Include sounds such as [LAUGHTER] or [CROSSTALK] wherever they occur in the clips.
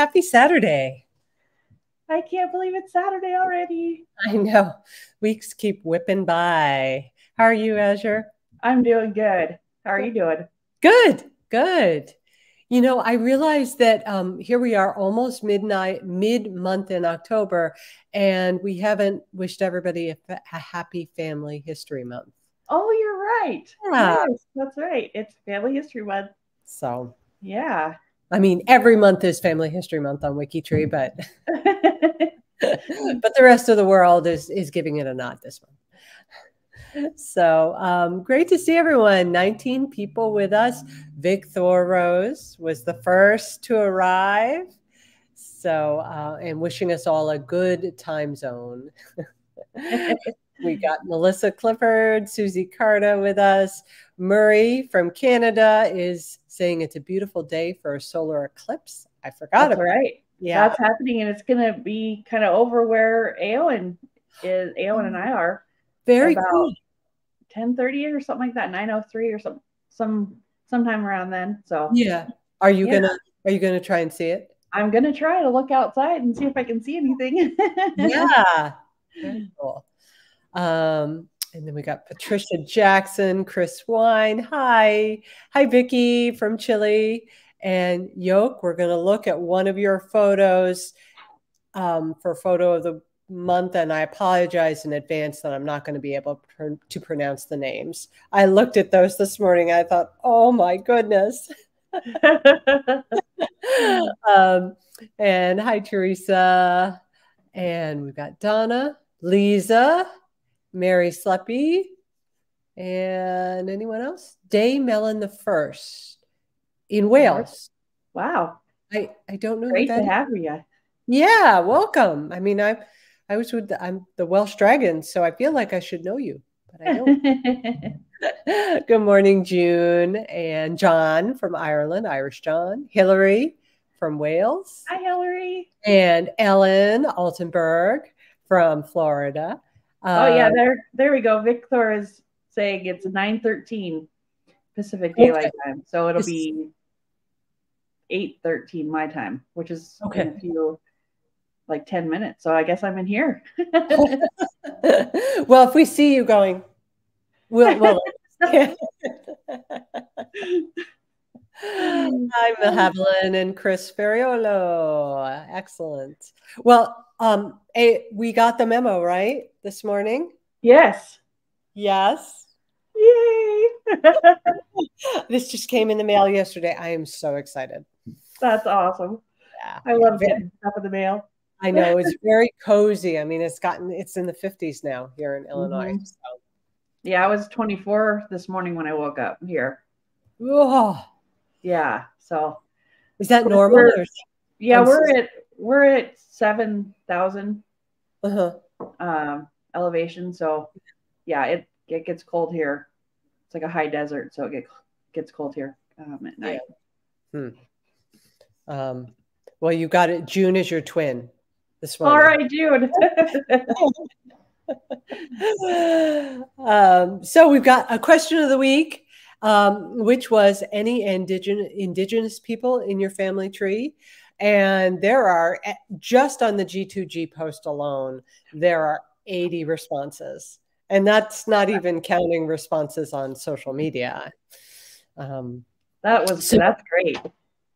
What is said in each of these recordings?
Happy Saturday. I can't believe it's Saturday already. I know. Weeks keep whipping by. How are you, Azure? I'm doing good. How are you doing? Good, good. You know, I realized that um, here we are almost midnight, mid month in October, and we haven't wished everybody a, a happy Family History Month. Oh, you're right. Yeah. Yes, that's right. It's Family History Month. So, yeah. I mean, every month is Family History Month on WikiTree, but [LAUGHS] [LAUGHS] but the rest of the world is is giving it a nod this month. So um, great to see everyone. 19 people with us. Vic Rose was the first to arrive. So, uh, and wishing us all a good time zone. [LAUGHS] we got Melissa Clifford, Susie Carta with us. Murray from Canada is saying it's a beautiful day for a solar eclipse. I forgot That's about right. Yeah, that's happening, and it's going to be kind of over where Aowen is. Aowen and I are very cool. Ten thirty or something like that. Nine oh three or some some sometime around then. So yeah, are you yeah. gonna are you gonna try and see it? I'm gonna try to look outside and see if I can see anything. [LAUGHS] yeah, very cool. Um, and then we got Patricia Jackson, Chris Wine. Hi. Hi, Vicki from Chile. And Yoke, we're going to look at one of your photos um, for photo of the month. And I apologize in advance that I'm not going to be able to pronounce the names. I looked at those this morning. I thought, oh my goodness. [LAUGHS] um, and hi, Teresa. And we've got Donna, Lisa, Mary Sleppy, and anyone else? Day Mellon the First in Wales. Wow. I, I don't know. Great to have you. Yeah, welcome. I mean, I I was with the, I'm the Welsh Dragon, so I feel like I should know you, but I don't. [LAUGHS] Good morning, June and John from Ireland, Irish John, Hillary from Wales. Hi, Hillary. And Ellen Altenberg from Florida oh yeah, um, there there we go. Victor is saying it's 9:13 Pacific Daylight okay. Time, so it'll be 8:13 my time, which is okay. a few like 10 minutes. So I guess I'm in here. [LAUGHS] well, if we see you going, we'll, we'll Hi, [LAUGHS] Mahavalin and Chris Ferriolo. Excellent. Well, um, a, we got the memo right this morning. Yes. Yes. Yay! [LAUGHS] this just came in the mail yesterday. I am so excited. That's awesome. Yeah, I love getting stuff in the mail. I know it's very cozy. I mean, it's gotten it's in the 50s now here in Illinois. Mm-hmm. So. Yeah, I was 24 this morning when I woke up here. Oh, yeah. So is that normal? We're, yeah, we're at we're at seven thousand uh-huh. um, elevation. So yeah, it it gets cold here. It's like a high desert, so it gets gets cold here um, at night. Hmm. Um, well, you got it. June is your twin. This one. All right, June. [LAUGHS] um, so we've got a question of the week um, which was any indigenous indigenous people in your family tree. And there are eh, just on the G2G post alone, there are 80 responses. And that's not even counting responses on social media. Um, that was so, that's great.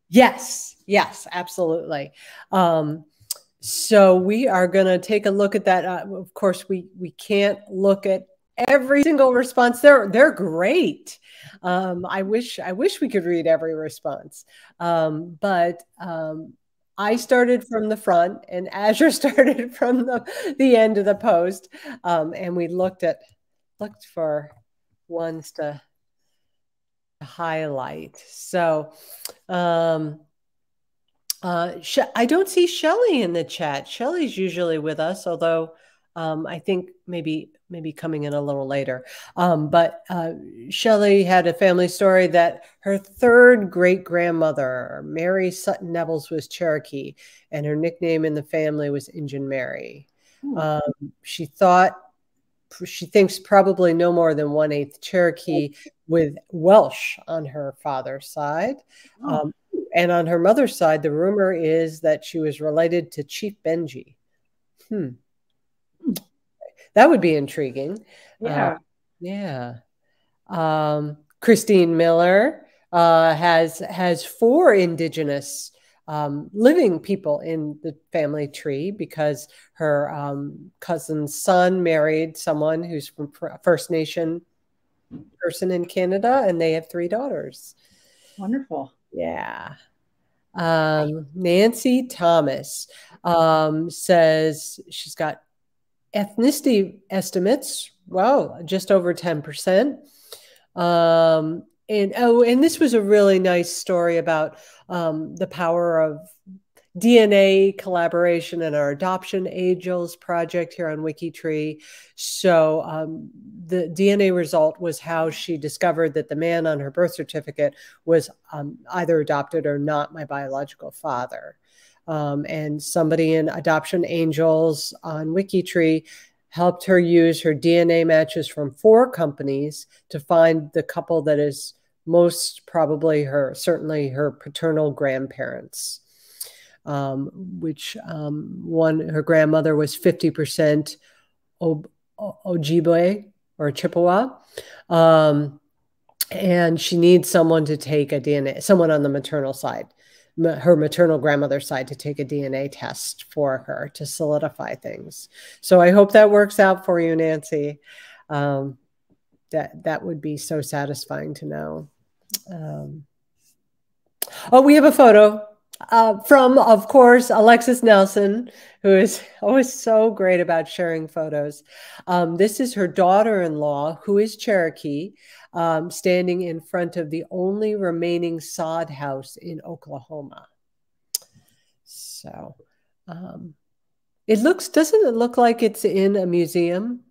Yes, yes, absolutely. Um, so we are going to take a look at that. Uh, of course, we we can't look at every single response. They're they're great. Um, i wish i wish we could read every response. Um, but um, i started from the front and azure [LAUGHS] started from the the end of the post. Um, and we looked at looked for ones to highlight. So um, uh, I don't see Shelly in the chat. Shelly's usually with us, although um, I think maybe maybe coming in a little later. Um, but uh, Shelley had a family story that her third great grandmother, Mary Sutton Nevels, was Cherokee, and her nickname in the family was Injun Mary. Hmm. Um, she thought she thinks probably no more than one eighth Cherokee with Welsh on her father's side. Oh. Um, And on her mother's side, the rumor is that she was related to Chief Benji. Hmm. That would be intriguing. Yeah. Uh, yeah. Um, Christine Miller uh, has has four indigenous um, living people in the family tree because her um, cousin's son married someone who's from First Nation person in Canada, and they have three daughters. Wonderful. Yeah. Um, Nancy Thomas um, says she's got ethnicity estimates. Wow, just over 10%. Um, and oh, and this was a really nice story about um, the power of DNA collaboration and our Adoption Angels project here on WikiTree. So um, the DNA result was how she discovered that the man on her birth certificate was um, either adopted or not my biological father. Um, and somebody in Adoption Angels on WikiTree helped her use her DNA matches from four companies to find the couple that is most probably her, certainly her paternal grandparents um, which um, one, her grandmother was 50% Ojibwe or Chippewa. Um, and she needs someone to take a DNA, someone on the maternal side, her maternal grandmother's side, to take a DNA test for her to solidify things. So I hope that works out for you, Nancy. Um, that that would be so satisfying to know. Um, oh, we have a photo uh, from, of course, Alexis Nelson, who is [LAUGHS] always so great about sharing photos. Um, this is her daughter in law, who is Cherokee, um, standing in front of the only remaining sod house in Oklahoma. So um, it looks, doesn't it look like it's in a museum?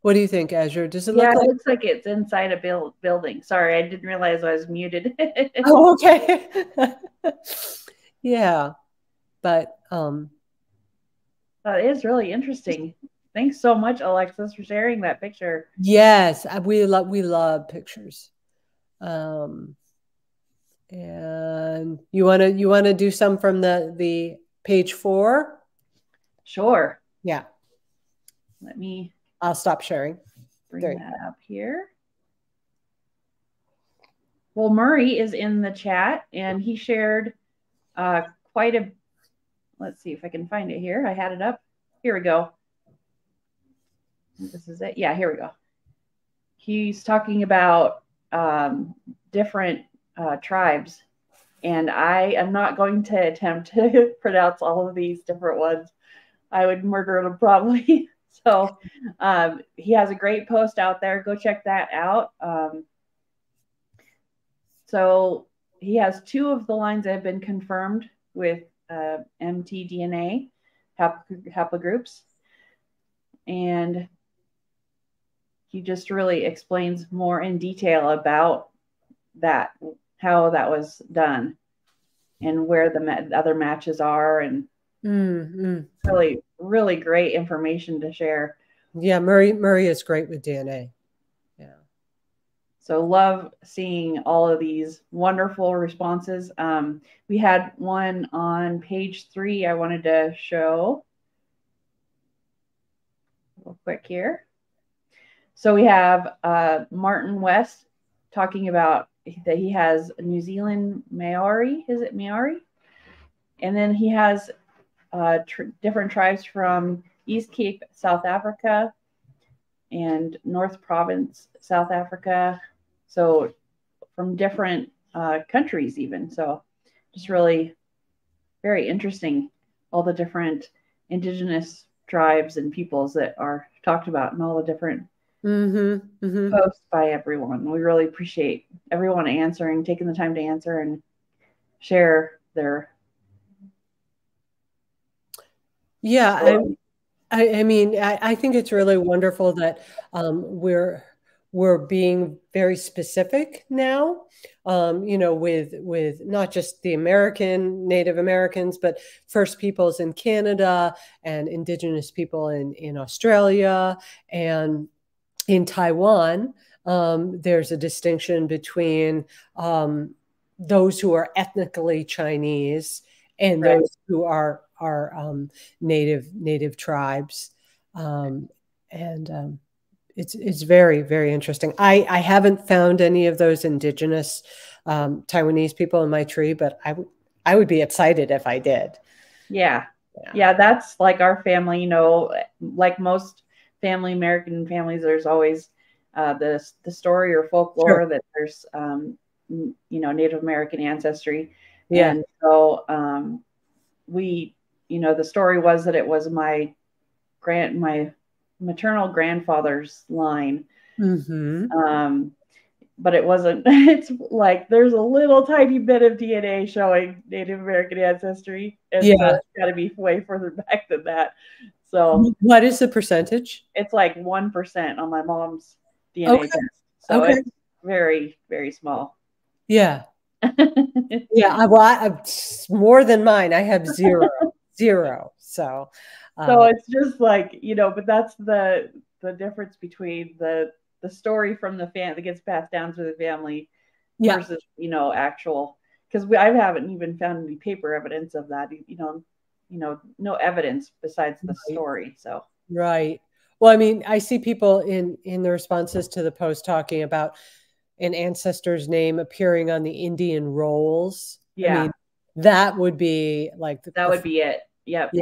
What do you think, Azure? Does it yeah, look like? it looks like it's inside a build building. Sorry, I didn't realize I was muted. [LAUGHS] [LAUGHS] oh, okay. [LAUGHS] yeah, but um, that is really interesting. Thanks so much, Alexis, for sharing that picture. Yes, we love we love pictures. Um, and you want to you want to do some from the the page four? Sure. Yeah. Let me I'll stop sharing. Bring there. that up here. Well, Murray is in the chat and he shared uh, quite a, let's see if I can find it here. I had it up. Here we go. This is it. Yeah, here we go. He's talking about um, different uh, tribes, and I am not going to attempt to [LAUGHS] pronounce all of these different ones. I would murder them probably. [LAUGHS] So um, he has a great post out there. Go check that out. Um, so he has two of the lines that have been confirmed with uh, mtDNA haplogroups. And he just really explains more in detail about that, how that was done, and where the ma- other matches are, and mm, really really great information to share. Yeah, Murray Murray is great with DNA. Yeah. So love seeing all of these wonderful responses. Um, we had one on page three I wanted to show real quick here. So we have uh, Martin West talking about that he has New Zealand Maori. Is it Maori? And then he has uh, tr different tribes from East Cape, South Africa, and North Province, South Africa. So from different uh, countries, even. So just really very interesting, all the different indigenous tribes and peoples that are talked about and all the different mm-hmm, mm-hmm. posts by everyone. We really appreciate everyone answering, taking the time to answer and share their yeah, I, I mean, I, I, think it's really wonderful that um, we're we're being very specific now. Um, you know, with with not just the American Native Americans, but First Peoples in Canada and Indigenous people in in Australia and in Taiwan. um, there's a distinction between um, those who are ethnically Chinese and right. those who are are um, native native tribes, um, and um, it's it's very very interesting. I I haven't found any of those indigenous um, Taiwanese people in my tree, but I would I would be excited if I did. Yeah. yeah, yeah, that's like our family. You know, like most family American families, there's always uh, the the story or folklore sure. that there's um, you know Native American ancestry. Yeah. And so um, we, you know, the story was that it was my grand my maternal grandfather's line. Mm-hmm. Um, but it wasn't. [LAUGHS] It's like there's a little tiny bit of DNA showing Native American ancestry, and yeah. so it's got to be way further [LAUGHS] back than that. So, what is the percentage? It's like one percent on my mom's DNA okay. test. So okay. it's very, very small. Yeah. [LAUGHS] yeah. I, well, I, more than mine. I have zero, [LAUGHS] zero. So, um, so it's just like you know, but that's the the difference between the the story from the fan that gets passed down to the family yeah. versus you know actual because I haven't even found any paper evidence of that. You know, you know, no evidence besides the right. story. So right. Well, I mean, I see people in in the responses to the post talking about an ancestor's name appearing on the Indian rolls. Yeah. I mean, that would be like the, that would be it. Yep. Yeah.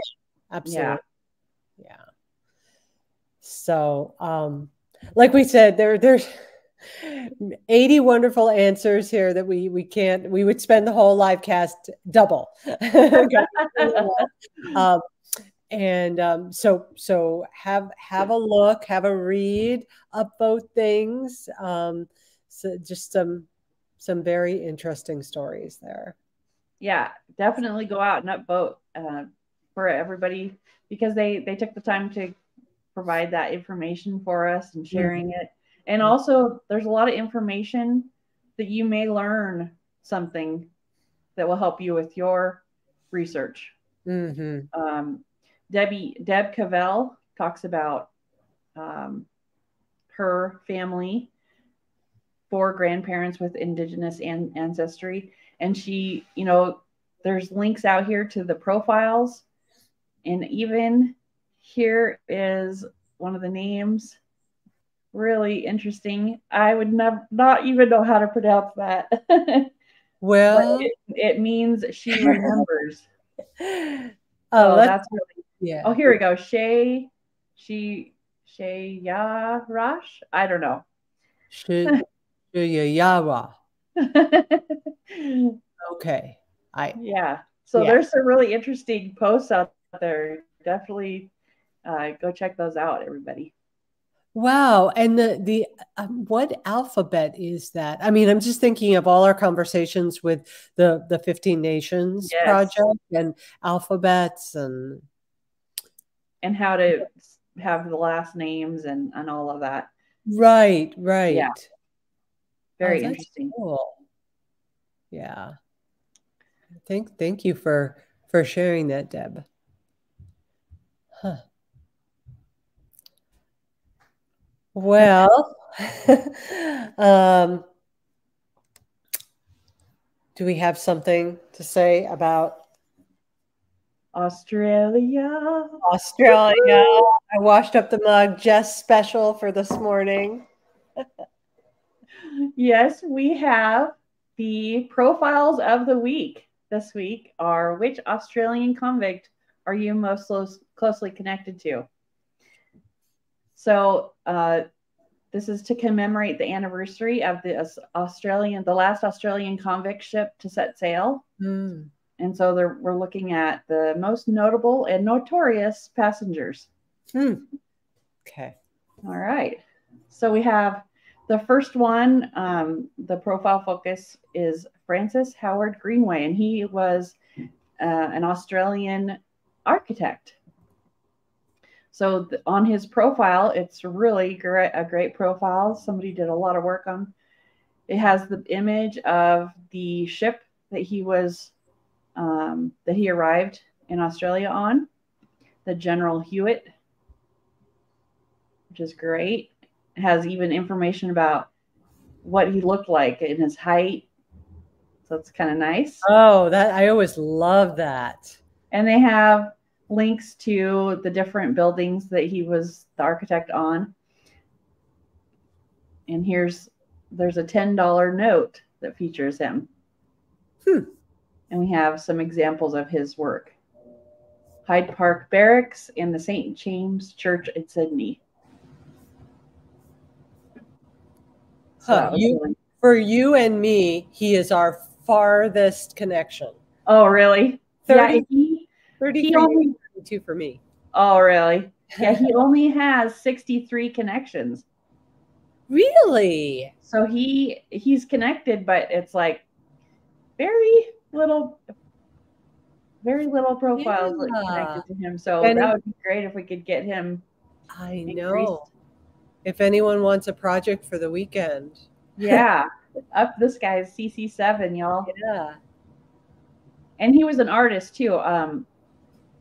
Absolutely. Yeah. yeah. So, um, like we said, there there's 80 wonderful answers here that we we can't we would spend the whole live cast double. [LAUGHS] [LAUGHS] um, and um, so so have have a look, have a read, upvote things. Um, so just some some very interesting stories there. Yeah, definitely go out and upvote uh, for everybody because they they took the time to provide that information for us and sharing mm-hmm. it. And also, there's a lot of information that you may learn something that will help you with your research. Mm-hmm. Um, Debbie Deb Cavell talks about um, her family four grandparents with indigenous an- ancestry and she you know there's links out here to the profiles and even here is one of the names really interesting i would never not even know how to pronounce that [LAUGHS] well it, it, means she [LAUGHS] remembers oh so that's, really yeah oh here we go shay she shay ya Rash. i don't know Shay [LAUGHS] Yara. okay. I yeah. So yeah. there's some really interesting posts out there. Definitely uh, go check those out, everybody. Wow. And the the um, what alphabet is that? I mean, I'm just thinking of all our conversations with the the 15 Nations yes. project and alphabets and and how to have the last names and and all of that. Right, right. Yeah. Very oh, interesting. Cool. Yeah. Thank thank you for for sharing that, Deb. Huh. Well, [LAUGHS] um, do we have something to say about Australia? Australia. I washed up the mug just special for this morning. [LAUGHS] yes, we have the profiles of the week this week are which Australian convict are you most closely connected to? So uh, this is to commemorate the anniversary of the Australian, the last Australian convict ship to set sail. Mm. And so we're looking at the most notable and notorious passengers. Hmm. Okay. All right. So we have the first one, um, the profile focus is Francis Howard Greenway, and he was uh, an Australian architect. So th- on his profile, it's really great, a great profile. Somebody did a lot of work on. It has the image of the ship that he was um, that he arrived in Australia on, the General Hewett, which is great has even information about what he looked like in his height. So it's kind of nice. Oh, that I always love that. And they have links to the different buildings that he was the architect on. And here's there's a $10 note that features him. Hmm. And we have some examples of his work. Hyde Park Barracks and the St. James Church in Sydney. So huh. you. For you and me, he is our farthest connection. Oh, really? 30, yeah, 33 he only, 32 for me. Oh, really? Yeah, he only has 63 connections. Really? So he he's connected, but it's like very little very little profiles yeah. connected to him. So and that would be great if we could get him. I increased. know. If anyone wants a project for the weekend. Yeah. [LAUGHS] Up this guy's CC7, y'all. Yeah. And he was an artist too. Um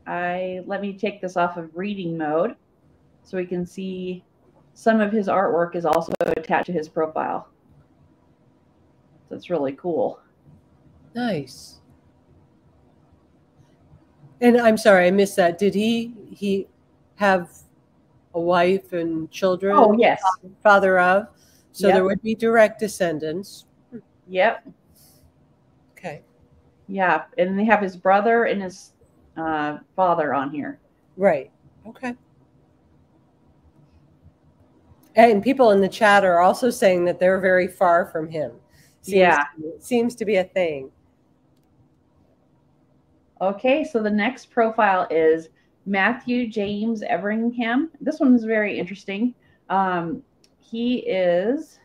I let me take this off of reading mode so we can see some of his artwork is also attached to his profile. That's really cool. Nice. And I'm sorry, I missed that. Did he he have a wife and children? Oh yes, father of. So yep. there would be direct descendants. Yep. Okay. Yeah, and they have his brother and his uh, father on here. Right. Okay. And people in the chat are also saying that they're very far from him. Seems yeah. To, seems to be a thing. Okay, so the next profile is Matthew James Everingham. This one is very interesting. Um, he is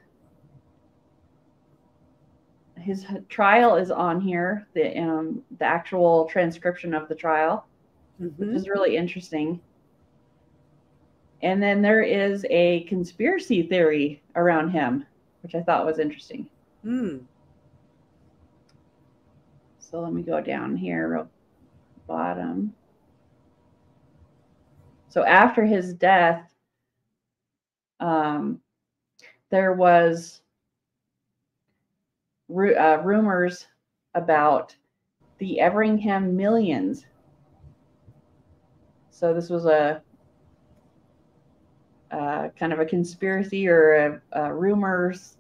his trial is on here, the um, the actual transcription of the trial, mm-hmm. which is really interesting. And then there is a conspiracy theory around him, which I thought was interesting. Hmm. So let me go down here bottom. So after his death, um, there was ru- uh, rumors about the Everingham millions. So this was a, uh, kind of a conspiracy or a, a rumors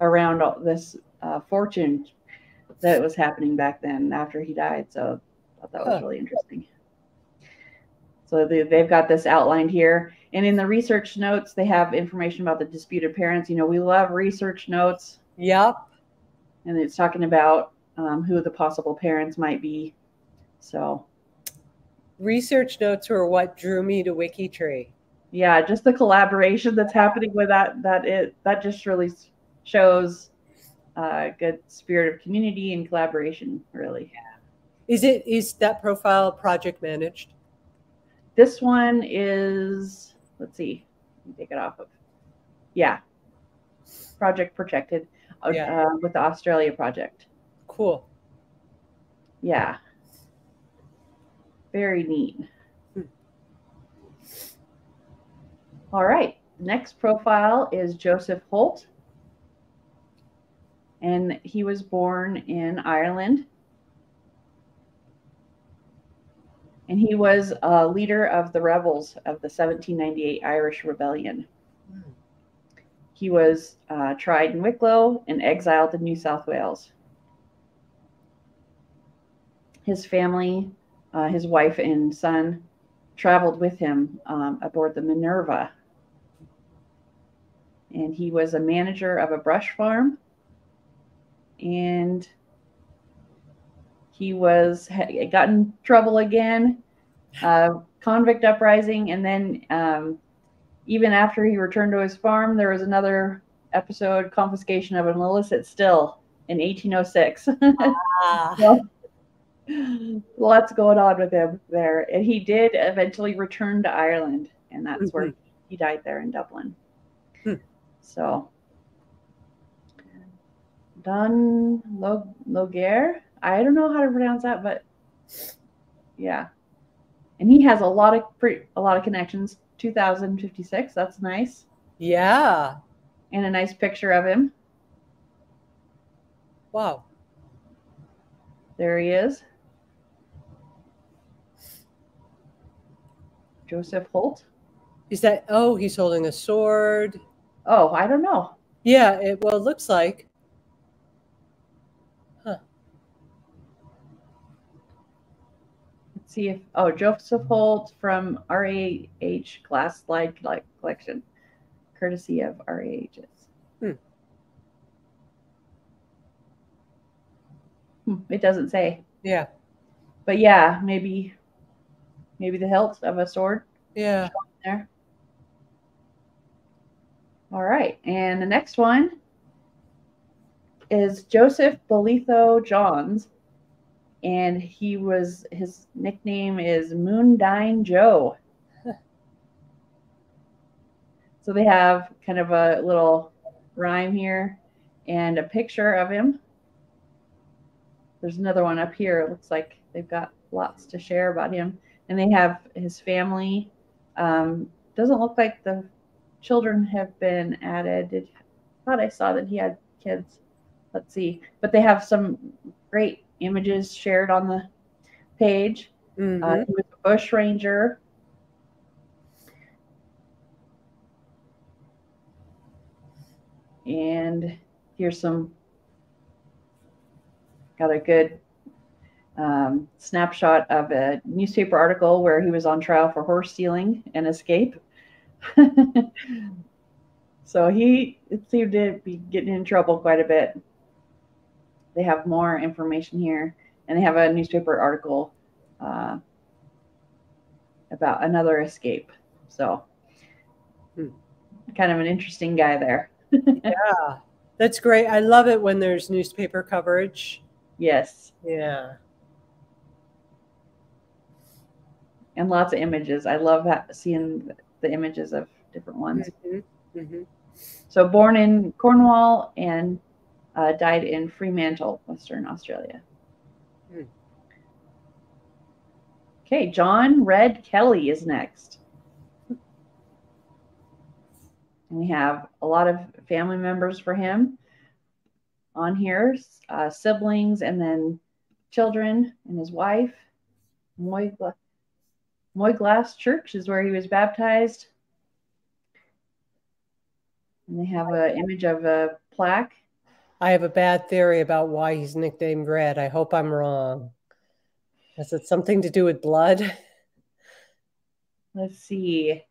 around this uh, fortune that was happening back then after he died. So thought that was really interesting. So they, they've got this outlined here. And in the research notes, they have information about the disputed parents. You know, we love research notes. Yep. And it's talking about um, who the possible parents might be. So research notes were what drew me to WikiTree. Yeah, just the collaboration that's happening with that that it that just really shows a uh, good spirit of community and collaboration, really. Yeah. Is it is that profile project managed? This one is let's see, take it off of. Yeah, project protected uh, yeah. uh, with the Australia project. Cool. Yeah. Very neat. Hmm. All right. Next profile is Joseph Holt. And he was born in Ireland and he was a leader of the rebels of the 1798 Irish Rebellion. He was uh, tried in Wicklow and exiled to New South Wales. His family, uh, his wife and son, traveled with him um, aboard the Minerva. And he was a manager of a brush farm. And he was got in trouble again, uh, convict uprising, and then um, even after he returned to his farm, there was another episode confiscation of an illicit still in 1806. Ah. [LAUGHS] so, lots going on with him there, and he did eventually return to Ireland, and that's mm-hmm. where he died there in Dublin. Hmm. So. Don Loguer, I don't know how to pronounce that, but yeah. And he has a lot of pre- a lot of connections. 2056, that's nice. Yeah. And a nice picture of him. Wow. There he is. Joseph Holt. Is that oh, he's holding a sword. Oh, I don't know. Yeah, it well it looks like. Huh. Let's see if oh Joseph Holt from RAH Glass Slide Collection, courtesy of RAHs. Hmm. Hmm, it doesn't say. Yeah. But yeah, maybe maybe the hilt of a sword. Yeah. There. All right. And the next one is Joseph Bolitho Johns. And he was, his nickname is Moondyne Joe. [LAUGHS] so they have kind of a little rhyme here and a picture of him. There's another one up here. It looks like they've got lots to share about him. And they have his family. Um, doesn't look like the children have been added. Did, I thought I saw that he had kids. Let's see. But they have some great images shared on the page. Mm-hmm. Uh, he was a bush ranger. And here's some, got a good um, snapshot of a newspaper article where he was on trial for horse stealing and escape. [LAUGHS] so he seemed to be getting in trouble quite a bit. They have more information here, and they have a newspaper article uh, about another escape. So, hmm. kind of an interesting guy there. [LAUGHS] yeah, that's great. I love it when there's newspaper coverage. Yes. Yeah. And lots of images. I love seeing the images of different ones. Mm-hmm. Mm-hmm. So born in Cornwall and uh, died in Fremantle, Western Australia. Mm. Okay, John Red Kelly is next. And we have a lot of family members for him on here, uh, siblings, and then children and his wife. Moy Moyglass Church is where he was baptized. And they have an image of a plaque. I have a bad theory about why he's nicknamed Red. I hope I'm wrong. Has it something to do with blood? [LAUGHS] Let's see.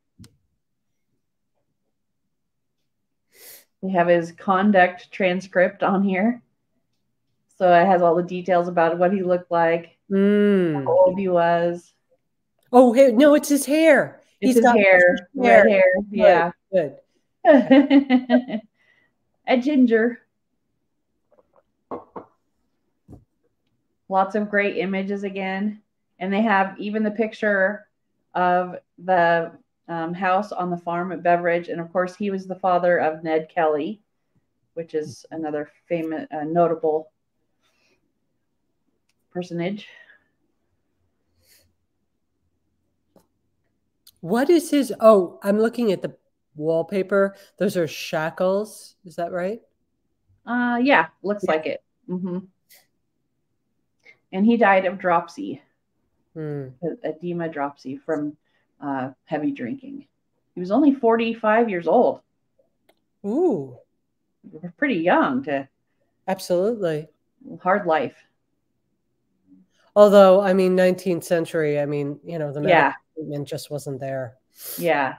We have his conduct transcript on here. So it has all the details about what he looked like, mm. how old he was. Oh no, it's his hair. It's He's his got hair, hair. red hair. Yeah, good. [LAUGHS] a ginger. Lots of great images again, and they have even the picture of the um, house on the farm at Beveridge, and of course, he was the father of Ned Kelly, which is another famous, uh, notable personage. What is his? Oh, I'm looking at the wallpaper. Those are shackles. Is that right? Uh, yeah, looks yeah. like it. Mm-hmm. And he died of dropsy, hmm. edema dropsy from uh, heavy drinking. He was only 45 years old. Ooh, pretty young to. Absolutely. Hard life. Although, I mean, 19th century, I mean, you know, the yeah treatment just wasn't there. Yeah.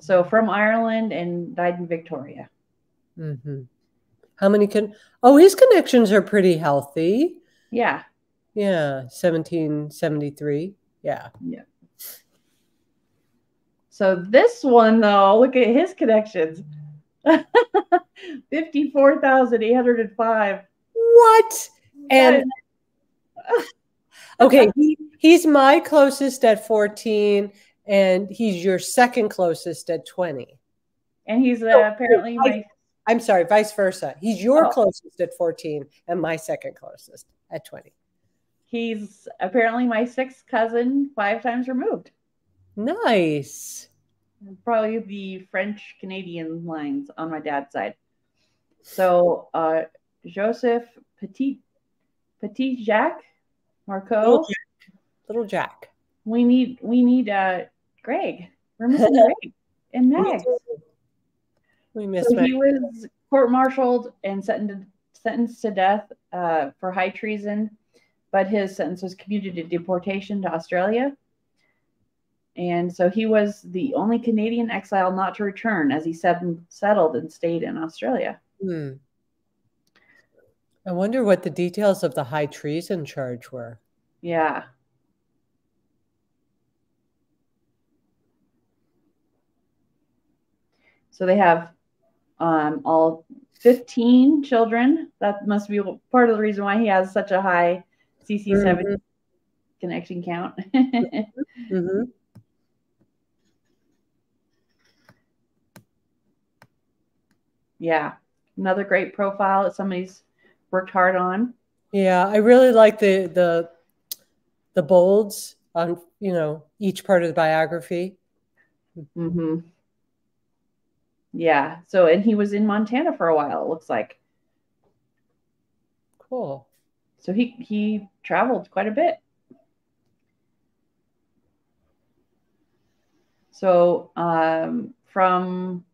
So from Ireland and died in Victoria. Mm-hmm. How many can? Oh, his connections are pretty healthy. Yeah. Yeah. 1773. Yeah. Yeah. So this one though, look at his connections. [LAUGHS] 54,805. What? And [LAUGHS] okay, he, he's my closest at 14, and he's your second closest at 20. And he's uh, apparently my. I'm sorry, vice versa. He's your oh. closest at 14 and my second closest at 20. He's apparently my sixth cousin, five times removed. Nice. probably the French Canadian lines on my dad's side. So uh, Joseph Petit Petit Jacques Marceau. Little Jack. Little Jack. We need we need uh Greg. We're missing [LAUGHS] Greg and Meg. We miss So Meg. he was court-martialed and sentenced sentenced to death uh, for high treason, but his sentence was commuted to deportation to Australia. And so he was the only Canadian exile not to return, as he set- settled and stayed in Australia. Hmm. I wonder what the details of the high treason charge were. Yeah. So they have um, all 15 children. That must be part of the reason why he has such a high CC7 Mhm. connection count. [LAUGHS] Mhm. yeah. Another great profile that somebody's worked hard on. Yeah, I really like the the the bolds on you know each part of the biography. Mm-hmm. Yeah. So, and he was in Montana for a while, it looks like. Cool. So he he traveled quite a bit. So um, from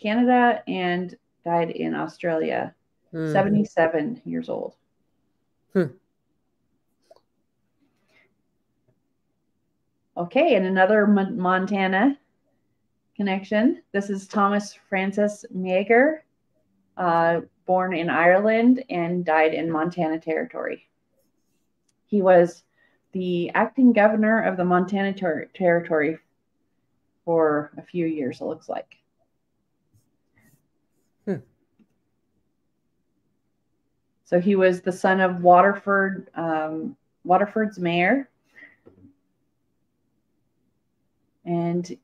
Canada and died in Australia, Mhm. 77 years old. Hmm. Okay, and another Mon- Montana connection. This is Thomas Francis Meagher, uh, born in Ireland and died in Montana Territory. He was the acting governor of the Montana ter- Territory for a few years, it looks like. Hmm. So he was the son of Waterford, um, Waterford's mayor. And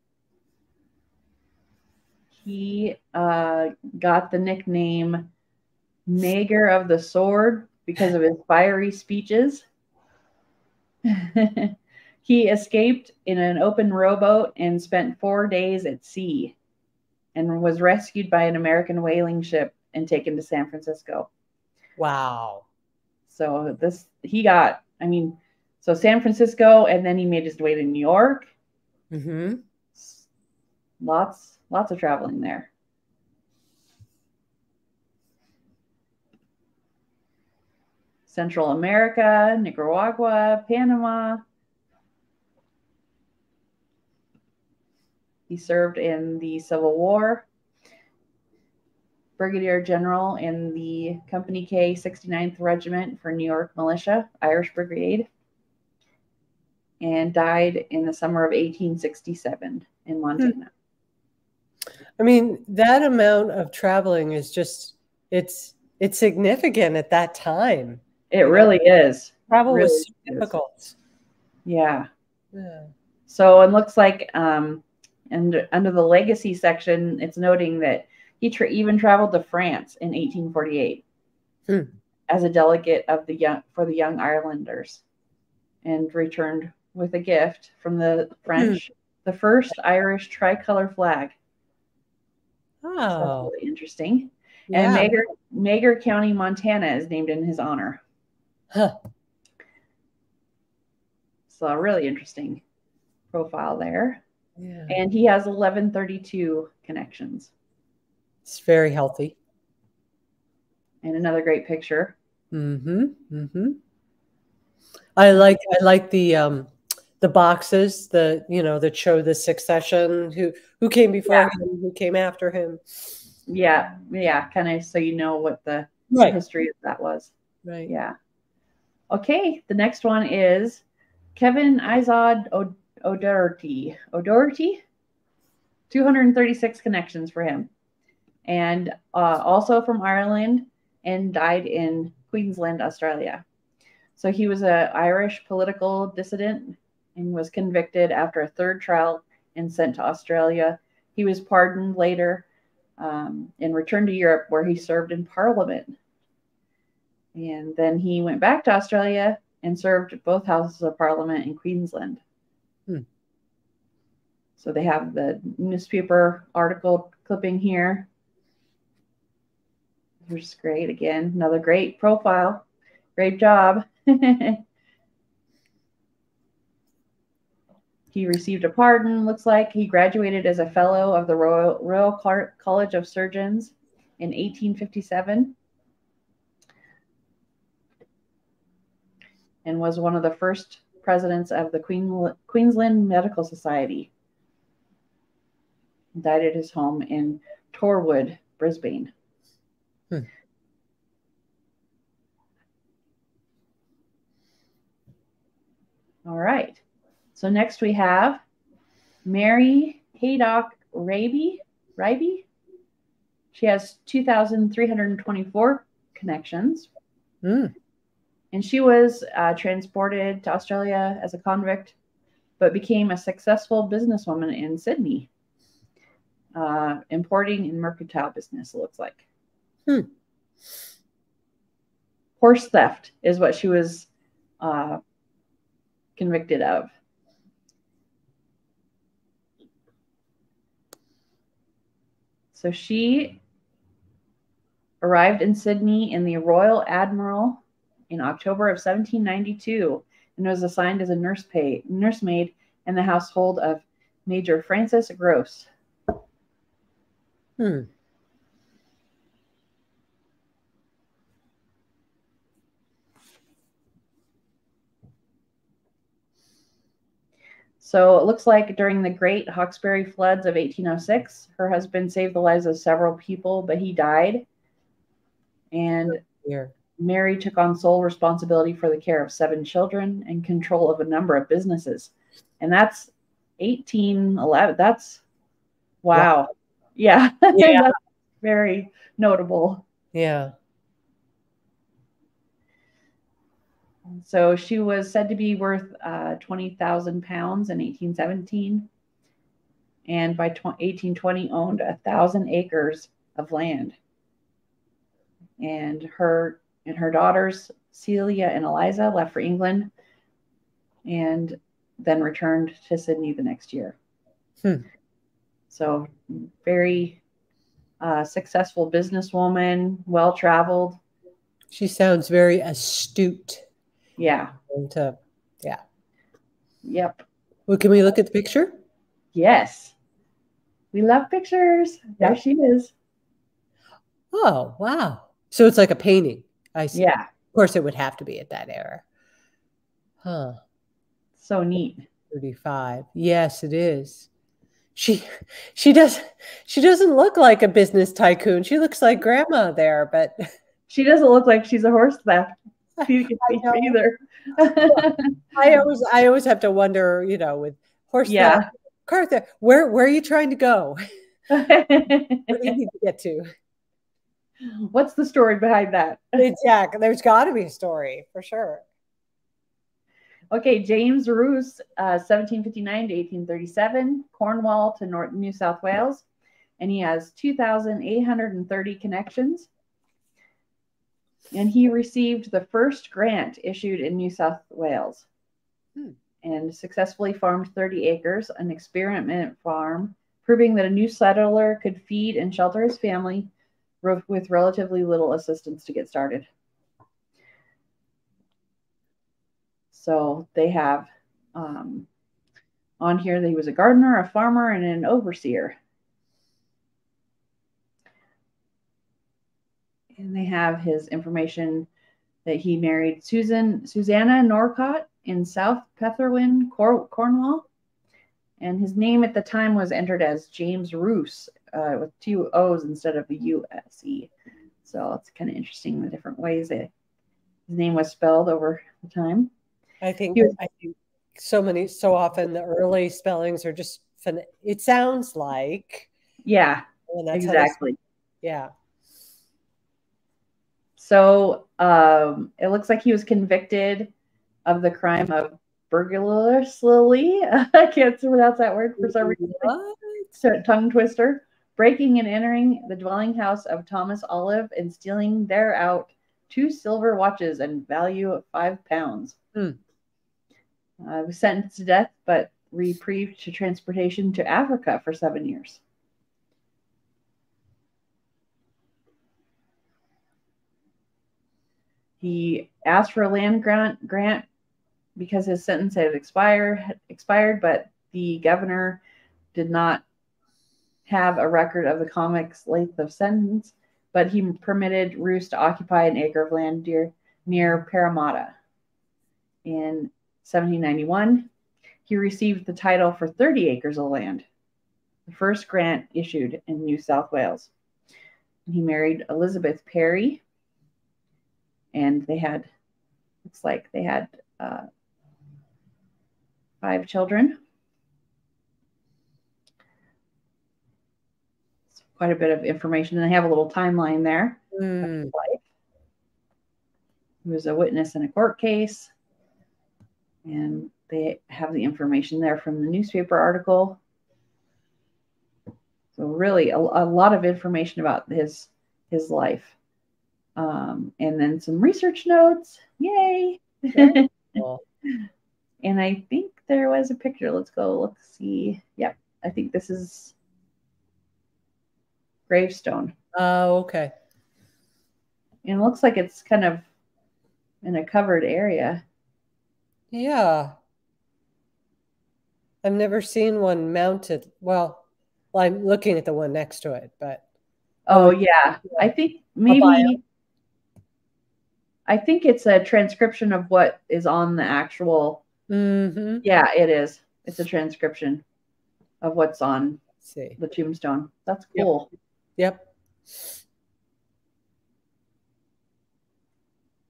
he uh, got the nickname Meagher of the Sword because of his fiery speeches. [LAUGHS] he escaped in an open rowboat and spent four days at sea and was rescued by an American whaling ship and taken to San Francisco. Wow. So this he got, I mean, so San Francisco and then he made his way to New York. Mm-hmm. Lots, lots of traveling there. Central America, Nicaragua, Panama. He served in the Civil War, Brigadier General in the Company K 69th Regiment for New York Militia, Irish Brigade, and died in the summer of 1867 in hmm. Montana. I mean, that amount of traveling is just it's it's significant at that time. It really is. Travel Really was so difficult. Yeah. Yeah. So it looks like, um, and under the legacy section, it's noting that he tra- even traveled to France in 1848 Hmm. as a delegate of the young for the Young Irelanders, and returned with a gift from the French, the first Irish tricolor flag. So that's Oh, really interesting. And yeah. Meagher, Meagher County, Montana, is named in his honor. Huh. So really interesting profile there. Yeah. And he has 1132 connections. It's very healthy. And another great picture. Mm-hmm. Mm-hmm. I like I like the um the boxes, the you know, that show the succession, who who came before Yeah. him, who came after him. Yeah, yeah, kind of so you know what the Right. history of that was. Right. Yeah. Okay, the next one is Kevin Izod O'Doherty. O'Doherty? 236 connections for him. And uh, also from Ireland and died in Queensland, Australia. So he was an Irish political dissident and was convicted after a third trial and sent to Australia. He was pardoned later um, and returned to Europe, where he served in Parliament. And then he went back to Australia and served both houses of Parliament in Queensland. Hmm. So they have the newspaper article clipping here. Which is great. Again, another great profile. Great job. [LAUGHS] he received a pardon, looks like. He graduated as a fellow of the Royal, Royal College of Surgeons in 1857 and was one of the first presidents of the Queen, Queensland Medical Society. Died at his home in Torwood, Brisbane. Hmm. All right. So next we have Mary Haydock Reibey. Reibey. She has 2,324 connections. Mm. And she was uh, transported to Australia as a convict, but became a successful businesswoman in Sydney, uh, importing and mercantile business, it looks like. Hmm. Horse theft is what she was uh, convicted of. So she arrived in Sydney in the Royal Admiral in October of 1792 and was assigned as a nurse pay, nursemaid in the household of Major Francis Grose. Hmm. So it looks like during the Great Hawkesbury floods of 1806, her husband saved the lives of several people, but he died. And Here. Mary took on sole responsibility for the care of seven children and control of a number of businesses. And that's 1811. That's wow. Yeah. Yeah. [LAUGHS] that's very notable. Yeah. So she was said to be worth uh, 20,000 pounds in 1817. And by 1820, owned a thousand acres of land. And her and her daughters, Celia and Eliza, left for England and then returned to Sydney the next year. Hmm. So, very uh, successful businesswoman, well traveled. She sounds very astute. Yeah. And uh, yeah. Yep. Well, can we look at the picture? Yes. We love pictures. There she is. Oh, wow. So it's like a painting. I see. Yeah. Of course, it would have to be at that era. Huh. So neat. 35. Yes, it is. She she does she doesn't look like a business tycoon. She looks like grandma there, but [LAUGHS] she doesn't look like she's a horse theft [LAUGHS] either. [LAUGHS] I always I always have to wonder, you know, with horse yeah. theft, where where are you trying to go? where do you need to get to? What's the story behind that? Exactly. There's got to be a story for sure. Okay, James Ruse, uh, 1759 to 1837, Cornwall to North New South Wales, and he has 2,830 connections and he received the first grant issued in New South Wales hmm. and successfully farmed 30 acres, an experiment farm, proving that a new settler could feed and shelter his family with relatively little assistance to get started. So they have um, on here that he was a gardener, a farmer, and an overseer. and they have his information that he married Susan Susanna Norcott in South Petherwin, Cor- Cornwall, and his name at the time was entered as James Roos uh, with two O's instead of a U S E. So it's kind of interesting the different ways that his name was spelled over the time. I think was, I think so many so often the early spellings are just it sounds like yeah exactly yeah so um, it looks like he was convicted of the crime of burglary. [LAUGHS] I can't pronounce that word for some reason. So, tongue twister. Breaking and entering the dwelling house of Thomas Olive and stealing there out two silver watches and value of five pounds. Hmm. Uh, was sentenced to death, but reprieved to transportation to Africa for seven years. He asked for a land grant grant because his sentence had expired expired, but the governor did not have a record of the comic's length of sentence, but he permitted Ruse to occupy an acre of land near, near Parramatta. In 1791, he received the title for 30 acres of land, the first grant issued in New South Wales. He married Elizabeth Perry, and they had, looks like they had uh, five children. Quite a bit of information, and they have a little timeline there. Mm. He was a witness in a court case, and they have the information there from the newspaper article. So really, a, a lot of information about his his life, um, and then some research notes. Yay! Cool. [LAUGHS] and I think there was a picture. Let's go look see. Yep, I think this is gravestone. Oh, okay. And it looks like it's kind of in a covered area. Yeah. I've never seen one mounted. Well, well I'm looking at the one next to it, but Oh yeah. I think maybe I think it's a transcription of what is on the actual mm-hmm. Yeah, it is. It's a transcription of what's on see the tombstone. That's cool. Yep. Yep.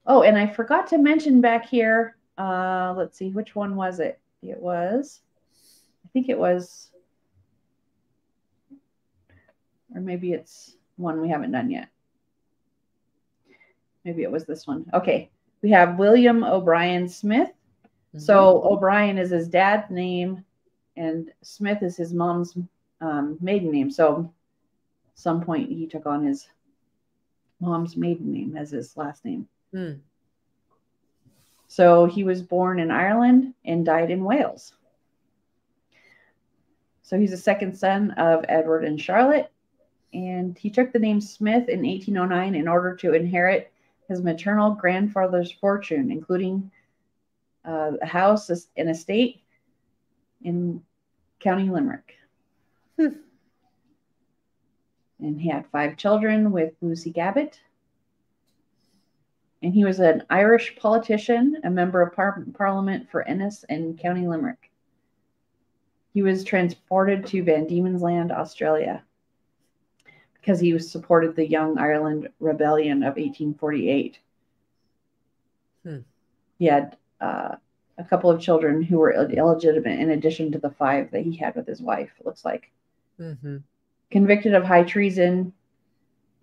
Oh, and I forgot to mention back here. Uh, let's see, which one was it? It was, I think it was, or maybe it's one we haven't done yet. Maybe it was this one. Okay, we have William O'Brien Smith. Mm -hmm. So O'Brien is his dad's name, and Smith is his mom's um, maiden name. So some point he took on his mom's maiden name as his last name. Hmm. So he was born in Ireland and died in Wales. So he's the second son of Edward and Charlotte. And he took the name Smith in 1809 in order to inherit his maternal grandfather's fortune, including uh, a house and estate in County Limerick. Hmm and he had five children with Lucy Gabbett. And he was an Irish politician, a member of par- Parliament for Ennis and County Limerick. He was transported to Van Diemen's Land, Australia, because he supported the Young Ireland Rebellion of 1848. Hmm. He had uh, a couple of children who were illegitimate, in addition to the five that he had with his wife. It looks like. Mm-hmm convicted of high treason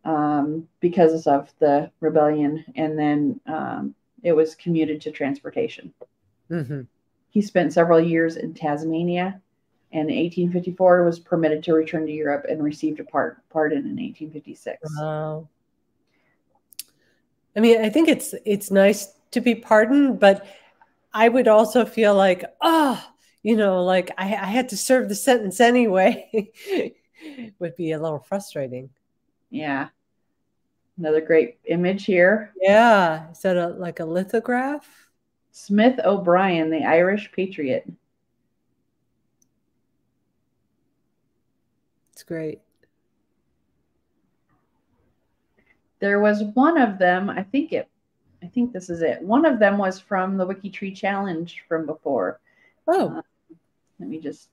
um, because of the rebellion, and then um, it was commuted to transportation. Mm-hmm. He spent several years in Tasmania, and in 1854 was permitted to return to Europe and received a part, pardon in 1856. Wow. I mean, I think it's it's nice to be pardoned, but I would also feel like, oh, you know, like I, I had to serve the sentence anyway. [LAUGHS] [LAUGHS] would be a little frustrating. Yeah. Another great image here. Yeah. Is that a, like a lithograph? Smith O'Brien, the Irish patriot. It's great. There was one of them, I think it I think this is it. One of them was from the WikiTree challenge from before. Oh. Uh, let me just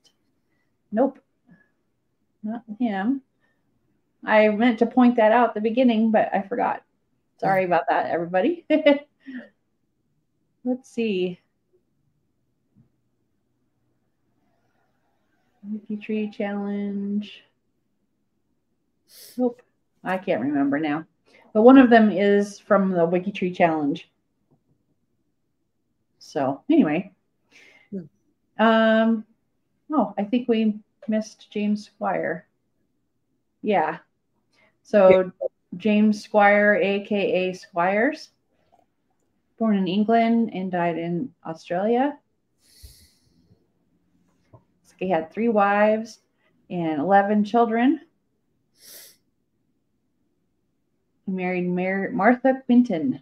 Nope not him. I meant to point that out at the beginning, but I forgot. Sorry about that, everybody. [LAUGHS] Let's see. WikiTree challenge. Nope, I can't remember now. But one of them is from the WikiTree challenge. So anyway, hmm. um, oh, I think we missed James Squire. Yeah. So James Squire, aka Squires, born in England and died in Australia. he had three wives and 11 children. He married Mar- Martha Quinton.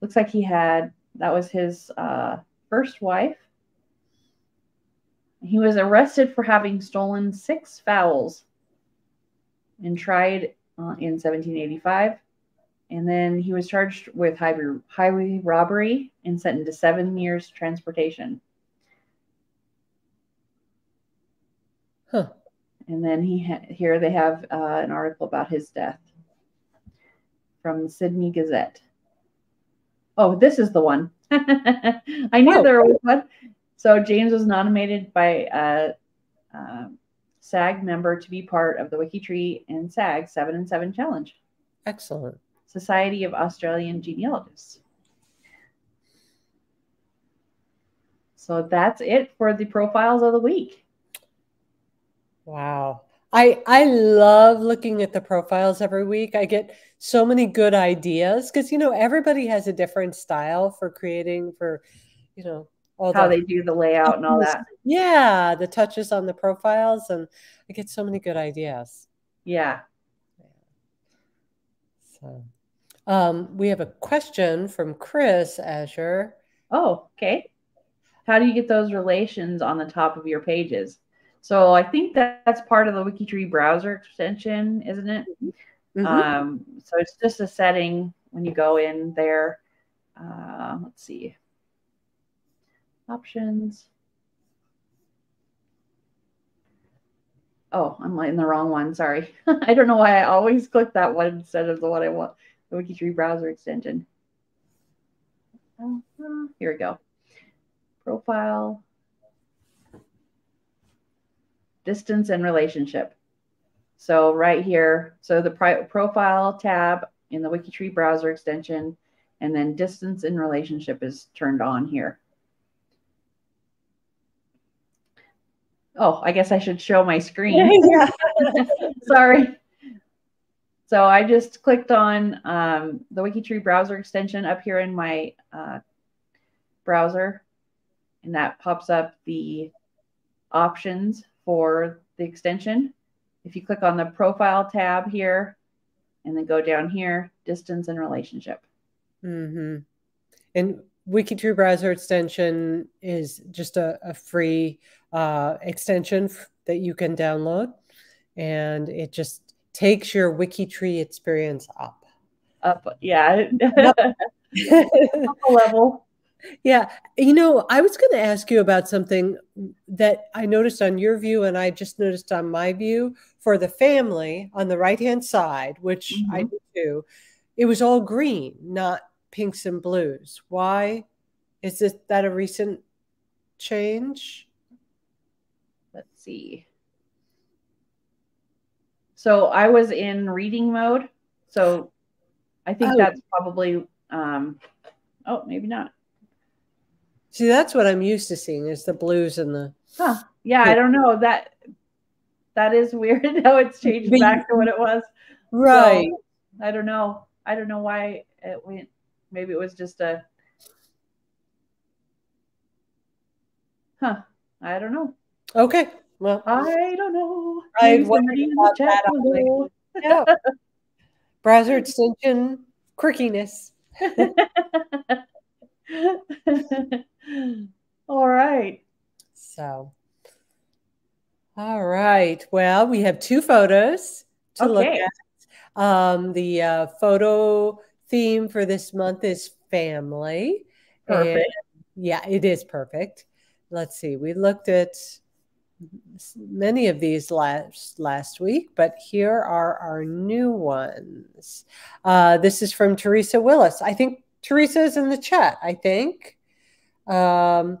Looks like he had, that was his uh, first wife. He was arrested for having stolen six fowls and tried uh, in 1785. And then he was charged with highway, highway robbery and sentenced to seven years transportation. Huh. And then he here they have uh, an article about his death from the Sydney Gazette. Oh, this is the one. [LAUGHS] I knew oh. there was one. So James was nominated by a, a SAG member to be part of the WikiTree and SAG Seven and Seven Challenge. Excellent. Society of Australian Genealogists. So that's it for the profiles of the week. Wow. I I love looking at the profiles every week. I get so many good ideas because you know everybody has a different style for creating for you know all how the, they do the layout and all that. Yeah, the touches on the profiles and I get so many good ideas. Yeah. So um, we have a question from Chris Azure. Oh, okay. How do you get those relations on the top of your pages? So I think that that's part of the WikiTree browser extension, isn't it? Mm-hmm. Um, so it's just a setting when you go in there. Uh, let's see. Options. Oh, I'm in the wrong one. Sorry. [LAUGHS] I don't know why I always click that one instead of the one I want, the WikiTree browser extension. Uh, here we go. Profile distance and relationship. So right here, so the profile tab in the WikiTree browser extension, and then distance and relationship is turned on here. Oh, I guess I should show my screen. [LAUGHS] [LAUGHS] Sorry. So I just clicked on um, the WikiTree browser extension up here in my uh, browser, and that pops up the options for the extension. If you click on the profile tab here and then go down here, distance and relationship. Mm-hmm. And WikiTree browser extension is just a, a free uh, extension that you can download. And it just takes your WikiTree experience up. Up, yeah. up a [LAUGHS] [LAUGHS] level. Yeah. You know, I was going to ask you about something that I noticed on your view and I just noticed on my view for the family on the right hand side, which mm-hmm. I do too. It was all green, not pinks and blues. Why? Is this, that a recent change? Let's see. So I was in reading mode. So I think oh. that's probably, um, oh, maybe not. See, that's what I'm used to seeing is the blues and the. Huh. Yeah, I don't know that. That is [LAUGHS] weird how it's changed back to what it was. Right. So, I don't know. I don't know why it went. Maybe it was just a. Huh. I don't know. Okay. Well, I don't know. I wondered about that. yeah. Browser extension quirkiness. [LAUGHS] all right. So, all right. Well, we have two photos to okay. look at. Um, the uh, photo theme for this month is family. Perfect. And, yeah, it is perfect. Let's see. We looked at many of these last last week, but here are our new ones. Uh, this is from Teresa Willis. I think Teresa is in the chat. I think. Um,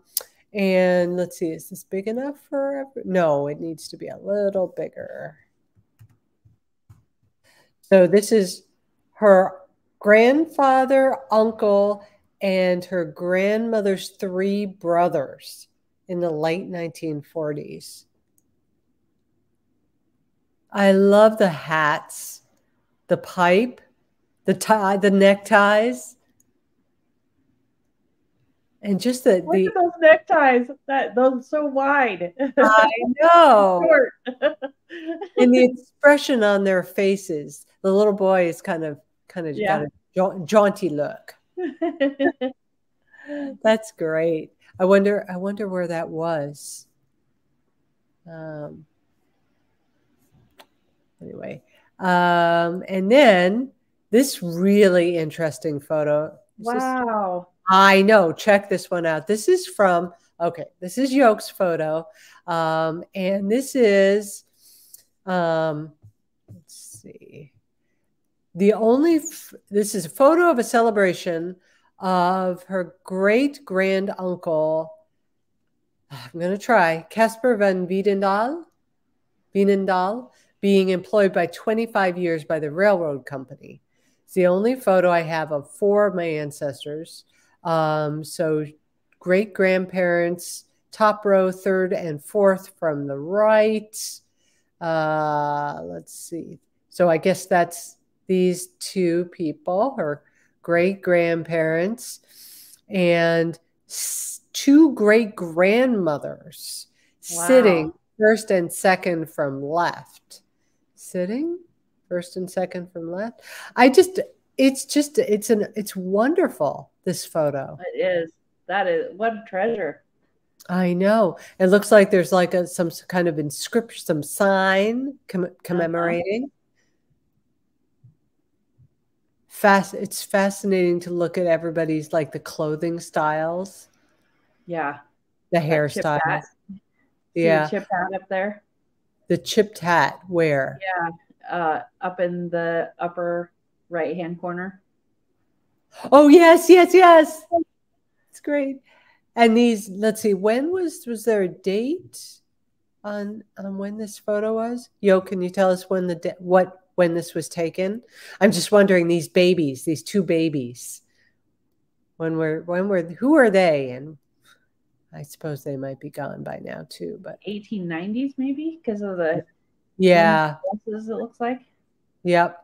and let's see, is this big enough for? No, it needs to be a little bigger. So this is her grandfather, uncle, and her grandmother's three brothers in the late 1940s. I love the hats, the pipe, the tie, the neckties and just the, Look the at those neckties that those so wide. I know. [LAUGHS] [LAUGHS] And the expression on their faces. The little boy is kind of kind of Yeah. got a ja- jaunty look. [LAUGHS] That's great. I wonder I wonder where that was. Um anyway. Um and then this really interesting photo. This wow. I know. Check this one out. This is from, okay, this is Yoke's photo. Um, and this is, um, let's see, the only, this is a photo of a celebration of her great grand uncle. I'm going to try Casper van Wiedendahl, Wiedendahl, being employed by 25 years by the railroad company. It's the only photo I have of four of my ancestors. Um, so great grandparents, top row, third and fourth from the right. Uh, let's see. So I guess that's these two people, her great grandparents, and two great grandmothers Wow. sitting first and second from left. Sitting first and second from left. I just, it's just, it's an, it's wonderful, this photo. It is. That is what a treasure. I know. It looks like there's like a, some kind of inscription, some sign com- uh-huh. commemorating. Fast. It's fascinating to look at everybody's like the clothing styles, Yeah. the chipped hat. Yeah, the chip hat up there. the chipped hat. Where? Yeah. Uh, up in the upper right hand corner. Oh yes, yes, yes. It's great. And these, let's see, when was was there a date on on when this photo was? Yo, can you tell us when the what when this was taken? I'm just wondering these babies, these two babies. When were when were who are they? And I suppose they might be gone by now too, but 1890s maybe because of the yeah, it looks like. yep.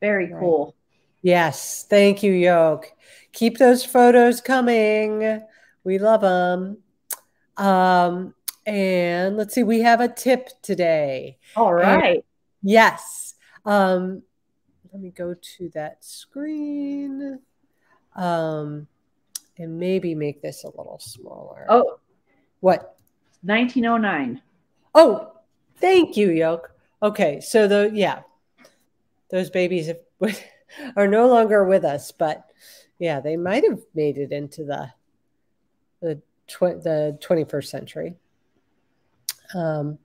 Very Right. cool. Yes, thank you, Yoke. Keep those photos coming. We love them. Um, and let's see, we have a tip today. All right. Yes. Um, let me go to that screen. Um, and maybe make this a little smaller. oh, what? 1909. Oh, thank you, Yoke. Okay, so the yeah, those babies have, [LAUGHS] are no longer with us, but yeah, they might have made it into the the tw- the twenty first century. Um,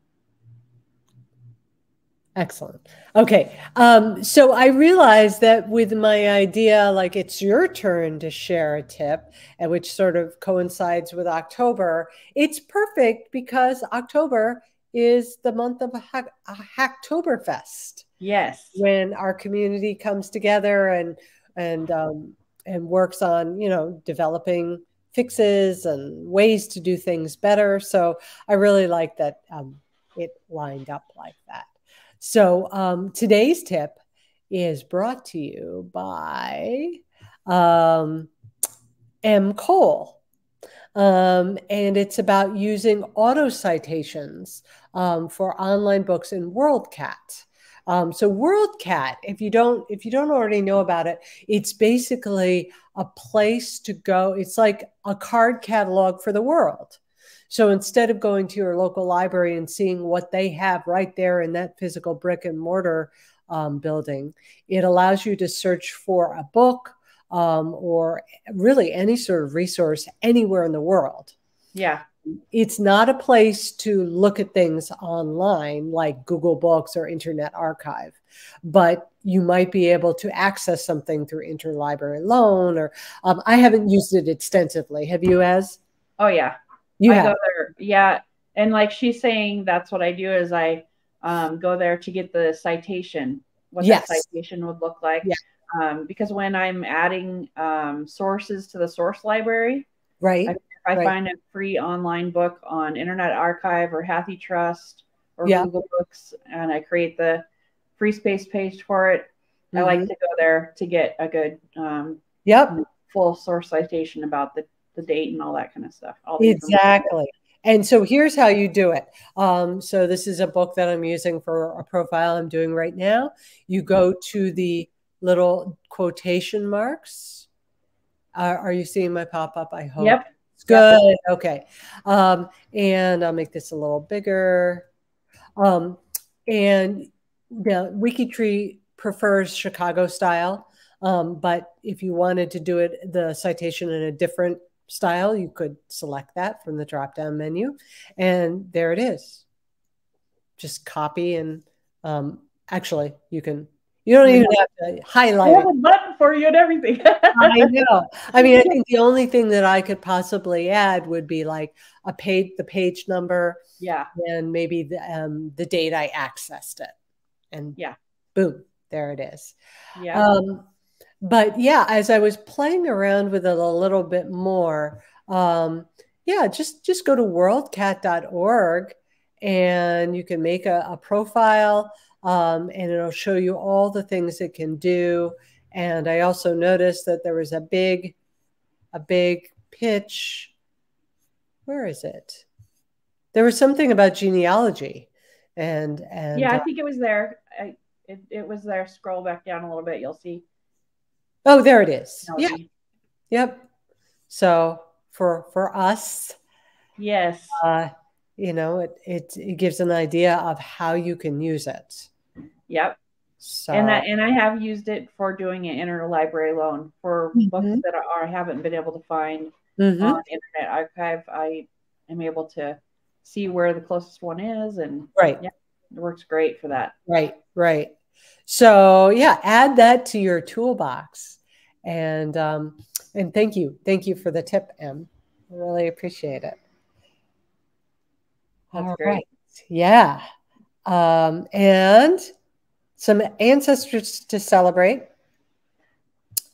excellent. Okay, um, so I realized that with my idea, like it's your turn to share a tip, and which sort of coincides with October. It's perfect because October is the month of Hack- Hacktoberfest Yes. when our community comes together and and um, and works on you know developing fixes and ways to do things better. So I really like that um, it lined up like that. So um, today's tip is brought to you by um, M. Cole. Um, and it's about using auto citations um, for online books in WorldCat. Um, so WorldCat, if you don't if you don't already know about it, it's basically a place to go. It's like a card catalog for the world. So instead of going to your local library and seeing what they have right there in that physical brick and mortar um, building, it allows you to search for a book um, or really any sort of resource anywhere in the world Yeah. It's not a place to look at things online like Google Books or Internet Archive, but you might be able to access something through interlibrary loan. Or um, I haven't used it extensively. Have you, as Oh yeah. you I have? go there. Yeah. And like she's saying, that's what I do is I um, go there to get the citation, what Yes. that citation would look like. Yeah. Um, because when I'm adding um, sources to the source library, right? If I Right. find a free online book on Internet Archive or HathiTrust or Yeah. Google Books and I create the free space page for it, I like Mhm. to go there to get a good um, Yep. full source citation about the, the date and all that kind of stuff. exactly. And so here's how you do it. Um, so this is a book that I'm using for a profile I'm doing right now. You go to the little quotation marks. Uh, are you seeing my pop up? I hope. Yep. Good. Okay. Um, and I'll make this a little bigger. Um, and the Wikitree prefers Chicago style. Um, but if you wanted to do it, the citation in a different style, you could select that from the drop down menu. And there it is. Just copy and um, actually, you can. You don't even have to highlight. I have a button for you and everything. [LAUGHS] I know. I mean, I think [LAUGHS] the only thing that I could possibly add would be like a page, the page number, yeah, and maybe the um, the date I accessed it, and yeah, boom, there it is. Yeah. Um, but yeah, as I was playing around with it a little bit more, um, yeah, just just go to worldcat.org and you can make a, a profile um, and it'll show you all the things it can do. And I also noticed that there was a big, a big pitch. Where is it? There was something about genealogy, and and yeah, I think it was there. I, it, it was there. Scroll back down a little bit, you'll see. Oh, there it is. Yeah. Yep. So for for us, yes, uh, you know, it, it it gives an idea of how you can use it. Yep. So and that and I have used it for doing an interlibrary loan for mm-hmm. books that are, I haven't been able to find mm-hmm. on Internet Archive. I am able to see where the closest one is, and right, yeah, it works great for that. Right, right. So yeah, add that to your toolbox. And um, and thank you, thank you for the tip, Em. I really appreciate it. That's All great. Right. Yeah. Um, and some ancestors to celebrate.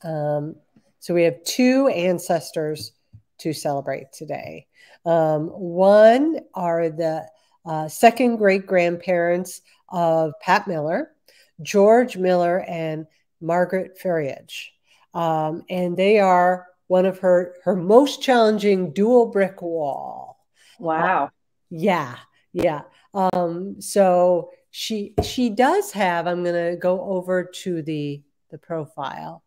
Um, so we have two ancestors to celebrate today. Um, one are the uh, second great grandparents of Pat Miller, George Miller and Margaret Ferriage. Um, and they are one of her her most challenging dual brick wall. Wow. Uh, yeah, yeah. Um, so she she does have. I'm going to go over to the the profile.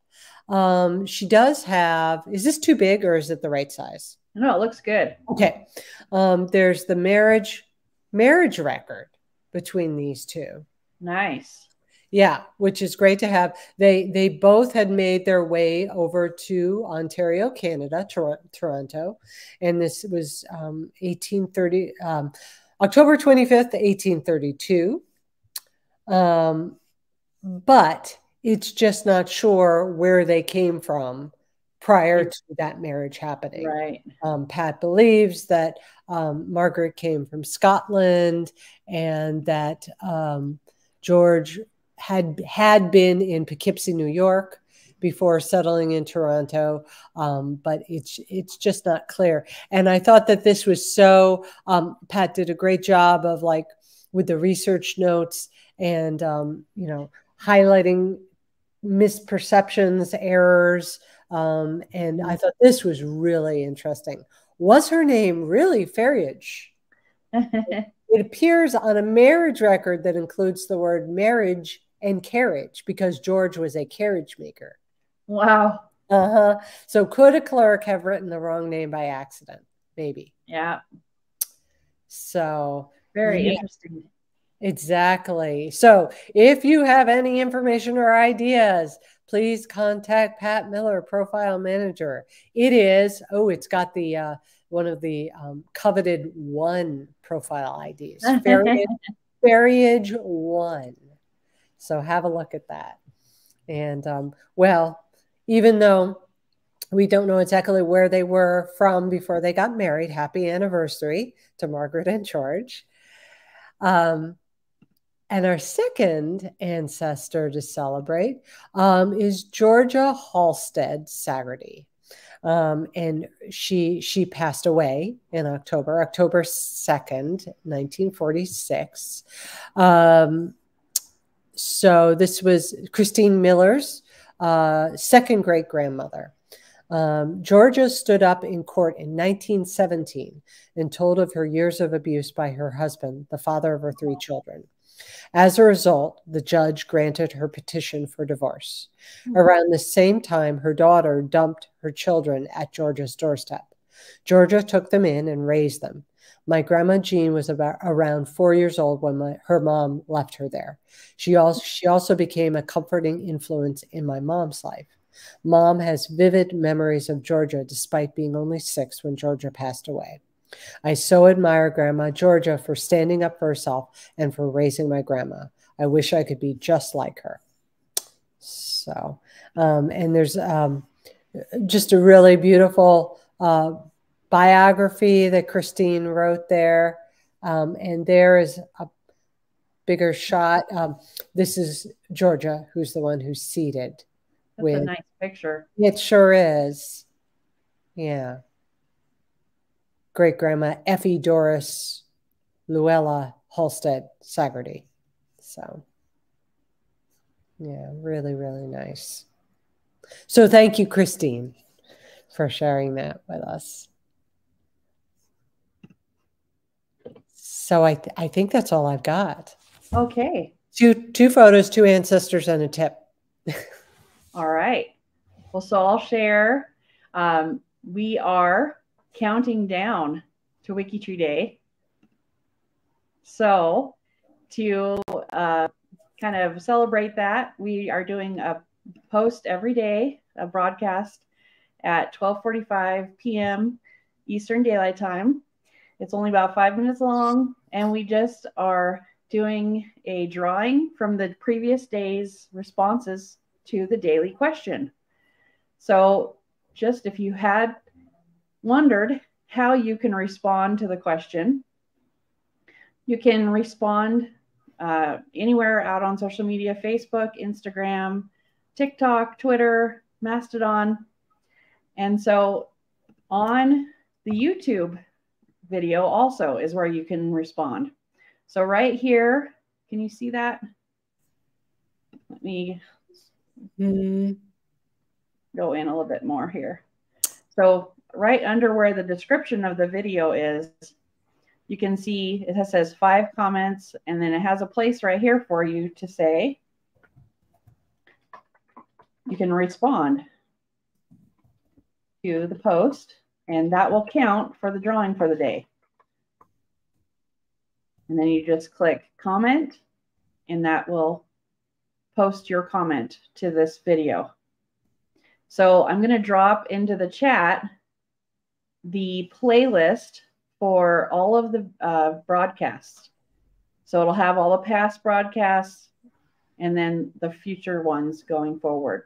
Um, she does have. Is this too big or is it the right size? No, it looks good. Okay. Um, there's the marriage marriage record between these two. Nice. Yeah, which is great to have. They they both had made their way over to Ontario, Canada, Tor- Toronto, and this was um, 1830 um, October 25th, 1832. Um, but it's just not sure where they came from prior to that marriage happening. Right. Um, Pat believes that um, Margaret came from Scotland and that um, George had had been in Poughkeepsie, New York, before settling in Toronto, um, but it's it's just not clear. And I thought that this was so. Um, Pat did a great job of like with the research notes and um, you know highlighting misperceptions, errors, um, and I thought this was really interesting. Was her name really Ferriage? [LAUGHS] it appears on a marriage record that includes the word marriage and carriage because George was a carriage maker. Wow. Uh huh. So could a clerk have written the wrong name by accident? Maybe. Yeah. So very yeah. interesting. Exactly. So if you have any information or ideas, please contact Pat Miller, profile manager. It is, oh, it's got the uh, one of the um, coveted one profile IDs. [LAUGHS] Ferriage one. So have a look at that. And um, well, even though we don't know exactly where they were from before they got married, happy anniversary to Margaret and George. Um, and our second ancestor to celebrate um, is Georgia Halstead Saggerty. Um, and she she passed away in October, October 2nd, 1946. Um, so this was Christine Miller's uh, second great grandmother. Um, Georgia stood up in court in 1917 and told of her years of abuse by her husband, the father of her three children. As a result, the judge granted her petition for divorce. Mm-hmm. Around the same time, her daughter dumped her children at Georgia's doorstep. Georgia took them in and raised them. My grandma Jean was about around four years old when my, her mom left her there. She also she also became a comforting influence in my mom's life. Mom has vivid memories of Georgia despite being only six when Georgia passed away. I so admire Grandma Georgia for standing up for herself and for raising my grandma. I wish I could be just like her. So, um, and there's um, just a really beautiful uh, biography that Christine wrote there. Um, and there is a bigger shot. Um, this is Georgia, who's the one who's seated. That's with, a nice picture. It sure is. Yeah. Great grandma Effie Doris Luella Halstead Sagerty. So, yeah, really, really nice. So, thank you, Christine, for sharing that with us. So I, th I think that's all I've got. Okay. Two two photos, two ancestors, and a tip. [LAUGHS] all right. Well, so I'll share. Um, we are counting down to WikiTree Day. So to uh, kind of celebrate that, we are doing a post every day, a broadcast at 12:45 p.m. Eastern Daylight Time. It's only about five minutes long, and we just are doing a drawing from the previous day's responses to the daily question. So, just if you had wondered how you can respond to the question, you can respond uh, anywhere out on social media Facebook, Instagram, TikTok, Twitter, Mastodon. And so on the YouTube video also is where you can respond. So right here, can you see that? Let me mm. go in a little bit more here. So right under where the description of the video is, you can see it says five comments, and then it has a place right here for you to say, you can respond to the post and that will count for the drawing for the day. And then you just click comment and that will post your comment to this video. So I'm going to drop into the chat the playlist for all of the uh, broadcasts. So it'll have all the past broadcasts and then the future ones going forward.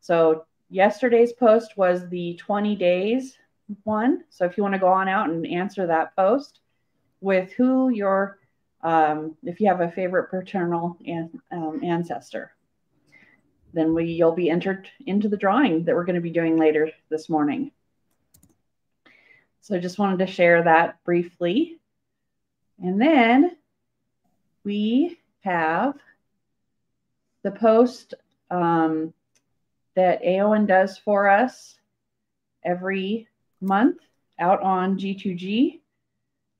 So yesterday's post was the 20 days one. So if you want to go on out and answer that post with who your, um, if you have a favorite paternal an, um, ancestor, then we you'll be entered into the drawing that we're going to be doing later this morning. So I just wanted to share that briefly. And then we have the post um, that Eowyn does for us every month out on G2G,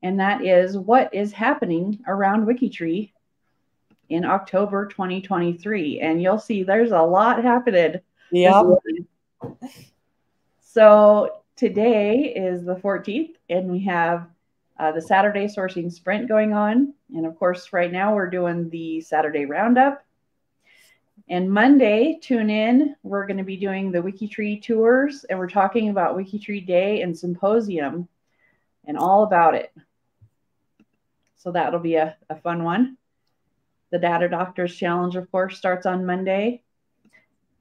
and that is what is happening around WikiTree in October 2023. And you'll see there's a lot happening. Yeah. So today is the 14th, and we have uh, the Saturday sourcing sprint going on. And of course, right now we're doing the Saturday roundup. And Monday, tune in. We're going to be doing the WikiTree tours, and we're talking about WikiTree Day and Symposium and all about it. So that'll be a, a fun one. The Data Doctors Challenge, of course, starts on Monday.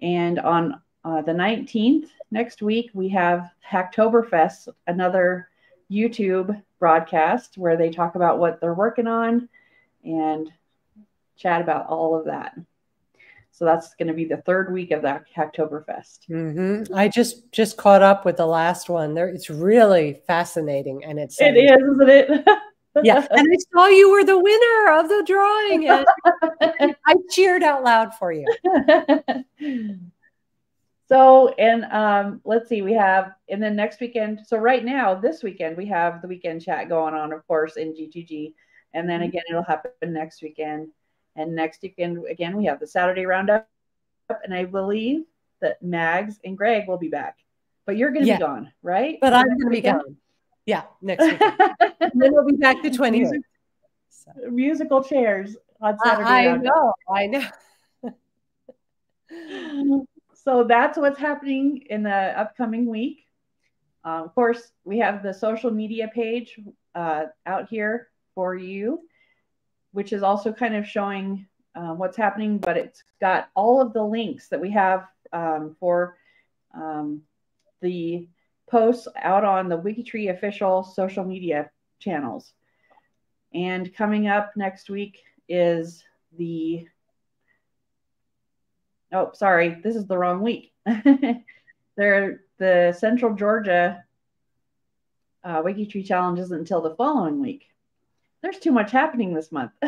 And on uh, the 19th, next week, we have Hacktoberfest, another YouTube broadcast where they talk about what they're working on and chat about all of that. So that's going to be the third week of that Hacktoberfest. Mm-hmm. I just just caught up with the last one. There, it's really fascinating, and it's it is, isn't it? [LAUGHS] yeah, and I saw you were the winner of the drawing, and [LAUGHS] I cheered out loud for you. [LAUGHS] So, and um, let's see, we have, and then next weekend. So, right now, this weekend, we have the weekend chat going on, of course, in G2G. And then mm-hmm. again, it'll happen next weekend. And next weekend, again, we have the Saturday roundup. And I believe that Mags and Greg will be back. But you're going to yeah. be gone, right? But I'm going to be gone. Yeah, next week. [LAUGHS] and then we'll be back to 20. Music, so. Musical chairs on Saturday. I, I know. I know. [LAUGHS] so that's what's happening in the upcoming week. Uh, of course, we have the social media page uh, out here for you, which is also kind of showing uh, what's happening, but it's got all of the links that we have um, for um, the posts out on the WikiTree official social media channels. And coming up next week is the oh sorry this is the wrong week. [LAUGHS] There the central georgia uh, wikitree challenge isn't until the following week. There's too much happening this month. [LAUGHS]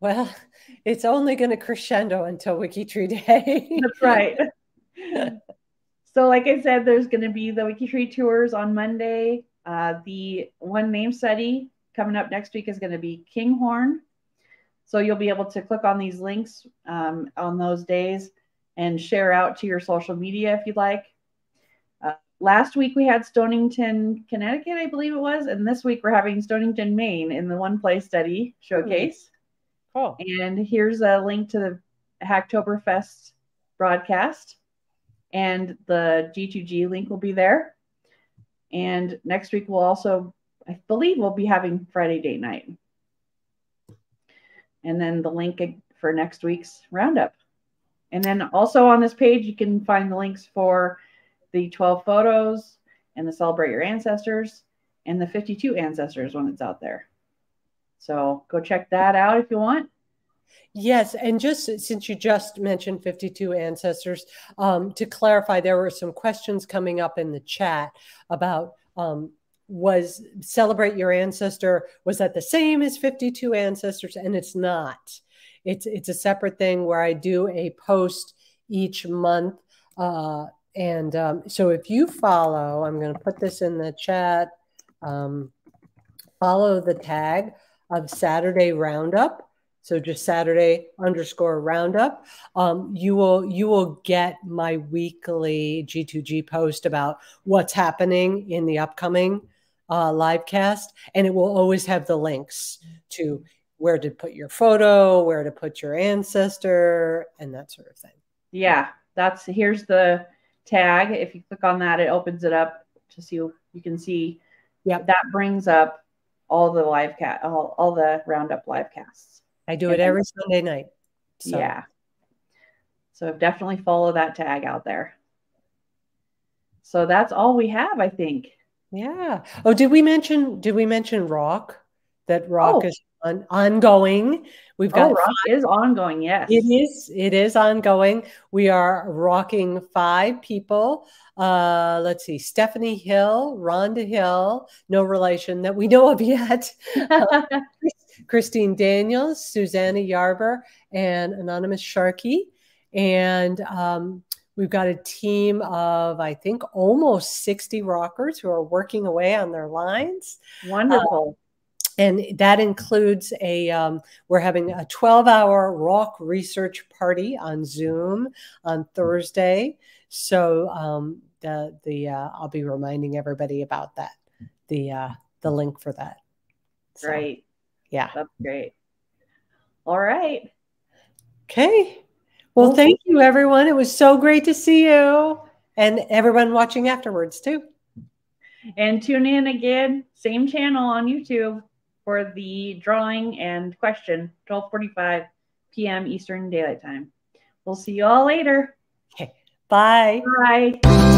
Well it's only going to crescendo until wikitree day. That's right. [LAUGHS] So, like I said, there's going to be the WikiTree tours on Monday. Uh, the one name study coming up next week is going to be Kinghorn. So you'll be able to click on these links um, on those days and share out to your social media if you'd like. Uh, last week we had Stonington, Connecticut, I believe it was, and this week we're having Stonington, Maine in the One Place Study showcase. Cool. And here's a link to the Hacktoberfest broadcast and the G2G link will be there. And next week we'll also, I believe, we'll be having Friday date night. And then the link for next week's roundup. And then also on this page, you can find the links for the 12 photos and the Celebrate Your Ancestors and the 52 Ancestors when it's out there. So go check that out if you want. Yes, and just since you just mentioned 52 ancestors, um, to clarify, there were some questions coming up in the chat about um, was celebrate your ancestor was that the same as 52 ancestors, and it's not. It's it's a separate thing where I do a post each month, uh, and um, so if you follow, I'm going to put this in the chat. Um, follow the tag of Saturday Roundup so just Saturday underscore roundup. Um, you will you will get my weekly G2G post about what's happening in the upcoming uh, live cast, and it will always have the links to where to put your photo, where to put your ancestor, and that sort of thing. Yeah, that's here's the tag. If you click on that, it opens it up to see you can see. Yeah, that brings up all the live cat all, all the roundup live casts. I do it every Sunday night. So. Yeah. So definitely follow that tag out there. So that's all we have, I think. Yeah. Oh, did we mention did we mention rock? That rock oh. is on, ongoing. We've got oh, rock five, is ongoing, yes. It is, it is ongoing. We are rocking five people. Uh, let's see, Stephanie Hill, Rhonda Hill, no relation that we know of yet. uh, [LAUGHS] Christine Daniels, Susanna Yarber, and Anonymous Sharkey. And um, we've got a team of, I think, almost 60 rockers who are working away on their lines. Wonderful. Uh, and that includes a um, we're having a 12 hour rock research party on zoom on thursday so um, the the uh, i'll be reminding everybody about that the uh, the link for that so. Great. Yeah. That's great. All right. Okay. Well, thank you, everyone. It was so great to see you and everyone watching afterwards, too. And tune in again, same channel on YouTube for the drawing and question, 1245 p.m. Eastern Daylight Time. We'll see you all later. Okay. [LAUGHS] Bye. Bye.